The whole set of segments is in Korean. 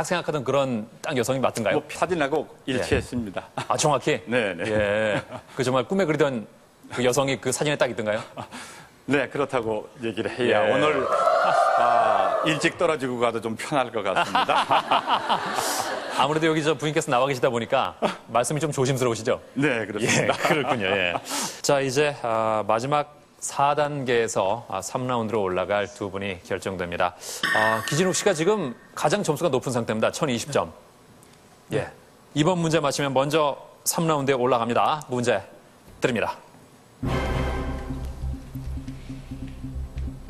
딱 생각하던 그런 딱 여성이 맞던가요? 뭐 사진하고 일치했습니다. 아 정확히? 네, 네. 예. 그 정말 꿈에 그리던 그 여성이 그 사진에 딱 있던가요? 네, 그렇다고 얘기를 해야 예. 오늘 아, 일찍 떨어지고 가도 좀 편할 것 같습니다. 아무래도 여기 저 부인께서 나와 계시다 보니까 말씀이 좀 조심스러우시죠? 네, 예, 그렇습니다. 그렇군요. 예. 자, 이제 아, 마지막 4단계에서 3라운드로 올라갈 두 분이 결정됩니다. 아, 기진욱 씨가 지금 가장 점수가 높은 상태입니다. 1020점. 예. 이번 문제 맞히면 먼저 3라운드에 올라갑니다. 문제 드립니다.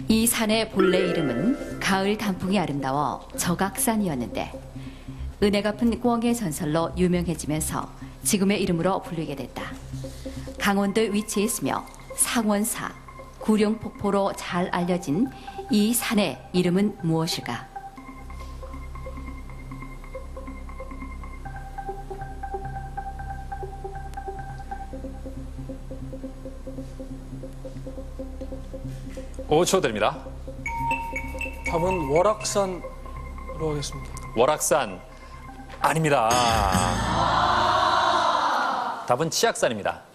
이 산의 본래 이름은 가을 단풍이 아름다워 저각산이었는데 은혜 갚은 꿩의 전설로 유명해지면서 지금의 이름으로 불리게 됐다. 강원도에 위치해 있으며 상원사, 구룡폭포로 잘 알려진 이 산의 이름은 무엇일까? 오초 드립니다. 답은 월악산으로 하겠습니다. 월악산 아닙니다. 답은 치악산입니다.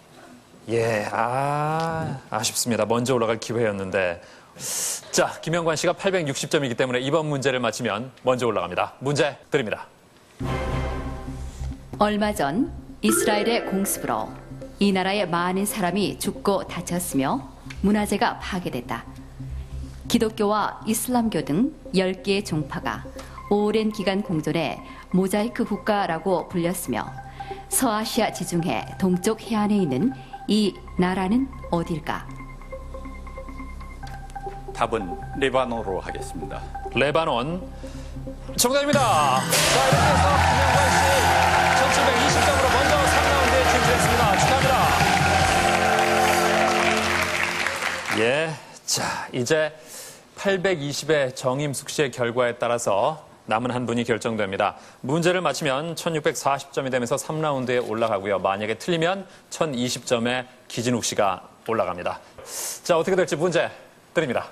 예, 아, 아쉽습니다. 먼저 올라갈 기회였는데. 자, 김영관 씨가 860점이기 때문에 이번 문제를 맞히면 먼저 올라갑니다. 문제 드립니다. 얼마 전 이스라엘의 공습으로 이 나라의 많은 사람이 죽고 다쳤으며 문화재가 파괴됐다. 기독교와 이슬람교 등 10개의 종파가 오랜 기간 공존해 모자이크 국가라고 불렸으며 서아시아 지중해 동쪽 해안에 있는 이 나라는 어딜까? 답은 레바논으로 하겠습니다. 레바논 정답입니다. 자, 이렇게 해서 김영관 씨 1720점으로 먼저 3라운드에 진출했습니다. 축하합니다. 예. 자, 이제 820의 정임숙 씨의 결과에 따라서 남은 한 분이 결정됩니다. 문제를 맞히면 1640점이 되면서 3라운드에 올라가고요. 만약에 틀리면 1020점에 기진욱 씨가 올라갑니다. 자, 어떻게 될지 문제 드립니다.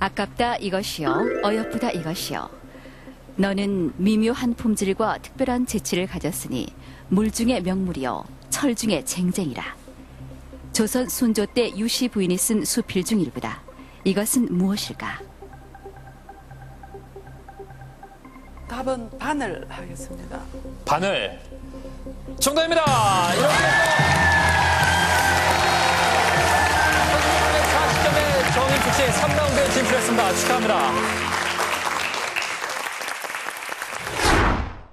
아깝다 이것이요 어여쁘다 이것이요 너는 미묘한 품질과 특별한 재치를 가졌으니 물 중의 명물이요 철 중의 쟁쟁이라 조선 순조 때 유시 부인이 쓴 수필 중 일부다 이것은 무엇일까 답은 바늘 하겠습니다. 바늘 정답입니다. 이렇게 해서 40점의 정인숙 씨 3라운드에 진출했습니다. 축하합니다.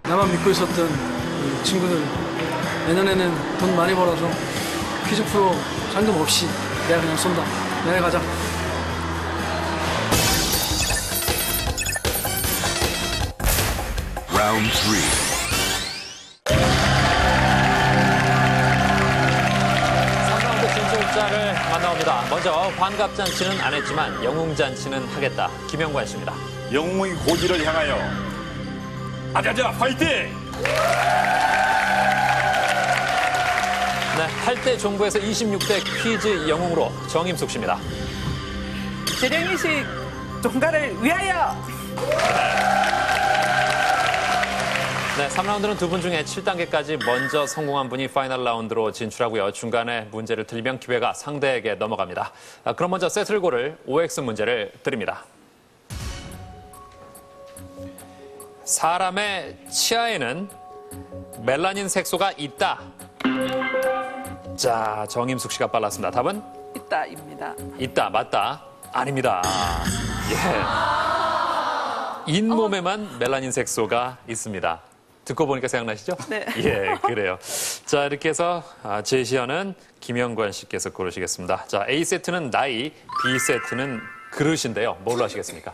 나만 믿고 있었던 이 친구들 내년에는 돈 많이 벌어서 퀴즈 프로 상금 없이 내가 그냥 쏜다. 내가 가자. Round three. 3라운드 진출자를 만나봅니다. 먼저 환갑잔치는 안 했지만 영웅잔치는 하겠다. 김영관 씨입니다. 영웅의 고지를 향하여 아자자 파이팅! 네, 8대 종부에서 26대 퀴즈 영웅으로 정임숙 씨입니다. 재령 이씨 종가를 위하여 네, 3라운드는 두 분 중에 7단계까지 먼저 성공한 분이 final 라운드로 진출하고요. 중간에 문제를 틀리면 기회가 상대에게 넘어갑니다. 아, 그럼 먼저 세트를 고를 OX 문제를 드립니다. 사람의 치아에는 멜라닌 색소가 있다. 자, 정임숙 씨가 빨랐습니다. 답은 있다입니다. 있다, 맞다, 아닙니다. 예. 잇몸에만 멜라닌 색소가 있습니다. 듣고 보니까 생각나시죠? 네. 예, 그래요. 자, 이렇게 해서 아, 제시어는 김영관 씨께서 고르시겠습니다. 자, A세트는 나이, B세트는 그릇인데요. 뭘로 하시겠습니까?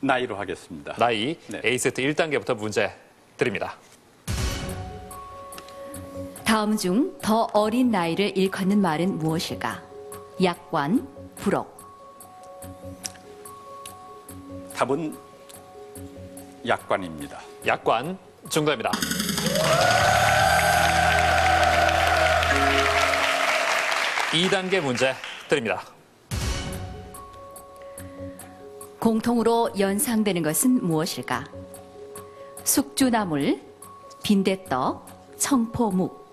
나이로 하겠습니다. 나이, 네. A세트 1단계부터 문제 드립니다. 다음 중 더 어린 나이를 일컫는 말은 무엇일까 약관 부록 답은 약관입니다. 약관, 정답입니다. 이단계 문제 드립니다. 공통으로 연상되는 것은 무엇일까? 숙주나물, 빈대떡, 청포묵.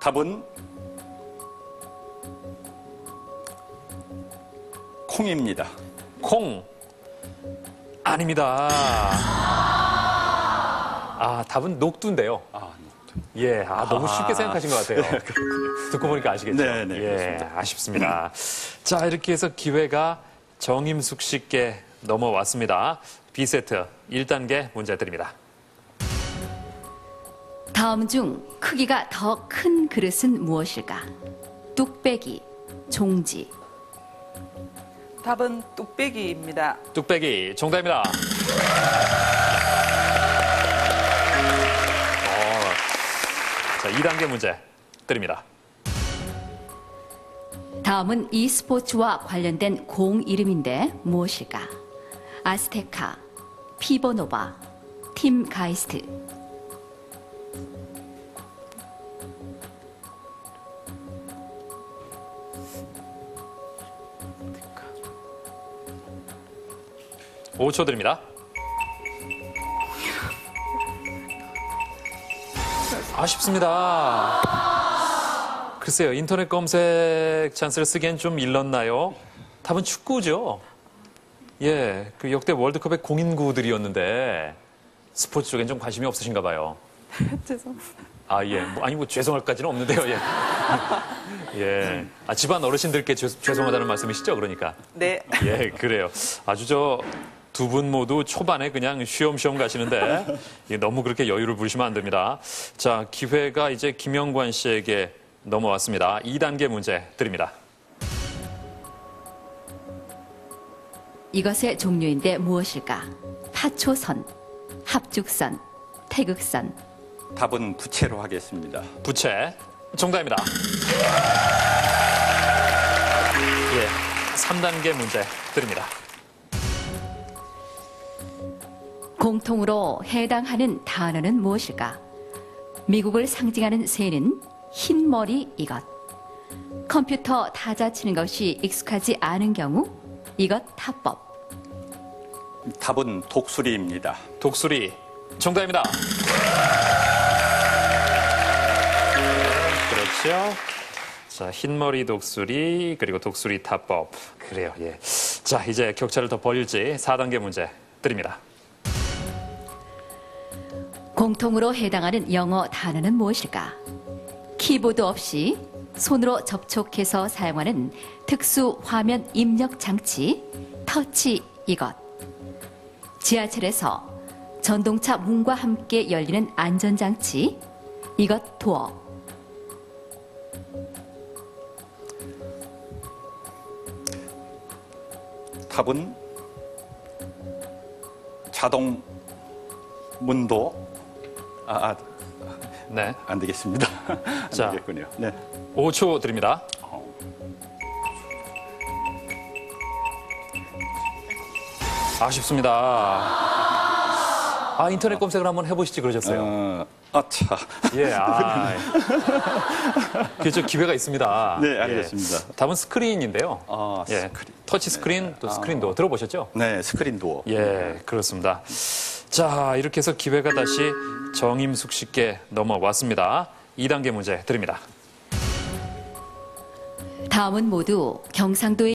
답은 콩입니다. 콩. 아닙니다. 아, 답은 녹두인데요. 아, 예, 아, 너무 쉽게 생각하신 것 같아요. 듣고 보니까 아시겠죠? 네, 네, 예, 그렇습니다. 아쉽습니다. 자, 이렇게 해서 기회가 정임숙 씨께 넘어왔습니다. B세트 1단계 문제 드립니다. 다음 중 크기가 더 큰 그릇은 무엇일까? 뚝배기, 종지. 답은 뚝배기입니다. 뚝배기 정답입니다. 어, 자, 2단계 문제 드립니다. 다음은 이 스포츠와 관련된 공 이름인데 무엇일까? 아스테카, 피보노바, 팀 가이스트. 오초 드립니다. 아쉽습니다. 글쎄요, 인터넷 검색 찬스를 쓰기엔 좀 일렀나요? 답은 축구죠. 예, 그 역대 월드컵의 공인구들이었는데 스포츠 쪽엔 좀 관심이 없으신가 봐요. 죄송합니다. 아, 예. 뭐, 아니, 뭐, 죄송할까지는 없는데요, 예. 예. 아, 집안 어르신들께 죄, 죄송하다는 말씀이시죠, 그러니까. 네. 예, 그래요. 아주 저 두 분 모두 초반에 그냥 쉬엄쉬엄 가시는데 예, 너무 그렇게 여유를 부리시면 안 됩니다. 자, 기회가 이제 김영관 씨에게 넘어왔습니다. 2단계 문제 드립니다. 이것의 종류인데 무엇일까? 파초선, 합죽선, 태극선. 답은 부채로 하겠습니다. 부채 정답입니다. 예, 3단계 문제 드립니다. 공통으로 해당하는 단어는 무엇일까? 미국을 상징하는 새는 흰머리 이것. 컴퓨터 타자 치는 것이 익숙하지 않은 경우 이것 타법. 답은 독수리입니다. 독수리 정답입니다. 그렇죠. 자, 흰머리 독수리 그리고 독수리 타법. 그래요. 예. 자, 이제 격차를 더 벌일지 4단계 문제 드립니다. 공통으로 해당하는 영어 단어는 무엇일까? 키보드 없이 손으로 접촉해서 사용하는 특수 화면 입력 장치 터치 이것. 지하철에서 전동차 문과 함께 열리는 안전장치 이것 도어. 답은 자동 문도 아, 아, 네. 안 되겠습니다. 안 자. 되겠군요. 네. 5초 드립니다. 아쉽습니다. 아, 인터넷 검색을 한번 해보시지 그러셨어요. 어, 아차. 예, 아. 그저 기회가 있습니다. 네, 알겠습니다. 예. 답은 스크린인데요. 아, 예. 스크린. 터치 스크린, 또 스크린도 들어보셨죠? 네, 스크린 도어. 예, 그렇습니다. 자, 이렇게 해서 기회가 다시 정임숙 씨께 넘어왔습니다. 2단계 문제 드립니다. 다음은 모두 경상도의